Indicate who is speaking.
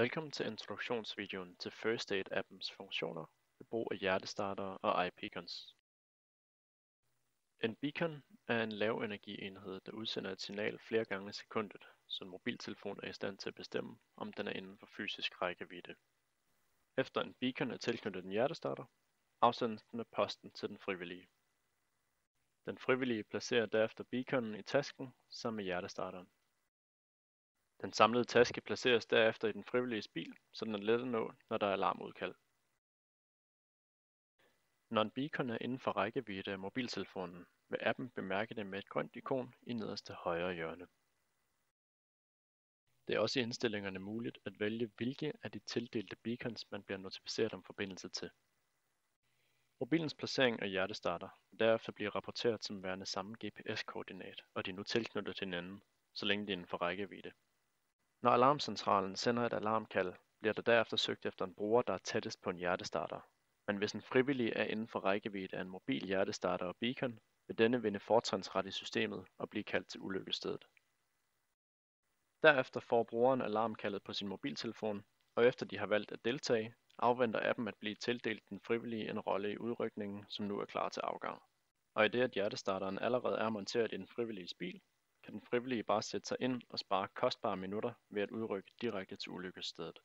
Speaker 1: Velkommen til introduktionsvideoen til First Aid appens funktioner ved brug af hjertestartere og iBeacons. En beacon er en lavenergienhed, der udsender et signal flere gange i sekundet, så en mobiltelefon er i stand til at bestemme, om den er inden for fysisk rækkevidde. Efter en beacon er tilknyttet en hjertestarter, afsendes den med posten til den frivillige. Den frivillige placerer derefter beaconen i tasken sammen med hjertestarteren. Den samlede taske placeres derefter i den frivilliges bil, så den er let at nå, når der er alarmudkald. Når en beacon er inden for rækkevidde af mobiltelefonen, vil appen bemærke det med et grønt ikon i nederste højre hjørne. Det er også i indstillingerne muligt at vælge hvilke af de tildelte beacons man bliver notificeret om forbindelse til. Mobilens placering og hjertestarter vil derefter blive rapporteret som værende samme GPS-koordinat, og de er nu tilknyttet til hinanden, så længe de er inden for rækkevidde. Når alarmcentralen sender et alarmkald, bliver der derefter søgt efter en bruger, der er tættest på en hjertestarter. Men hvis en frivillig er inden for rækkevidde af en mobil hjertestarter og beacon, vil denne vinde fortrinsret i systemet og blive kaldt til ulykkesstedet. Derefter får brugeren alarmkaldet på sin mobiltelefon, og efter de har valgt at deltage, afventer appen at blive tildelt den frivillige en rolle i udrykningen, som nu er klar til afgang. Og i det at hjertestarteren allerede er monteret i den frivillige bil, kan den frivillige bare sætte sig ind og spare kostbare minutter ved at udrykke direkte til ulykkesstedet.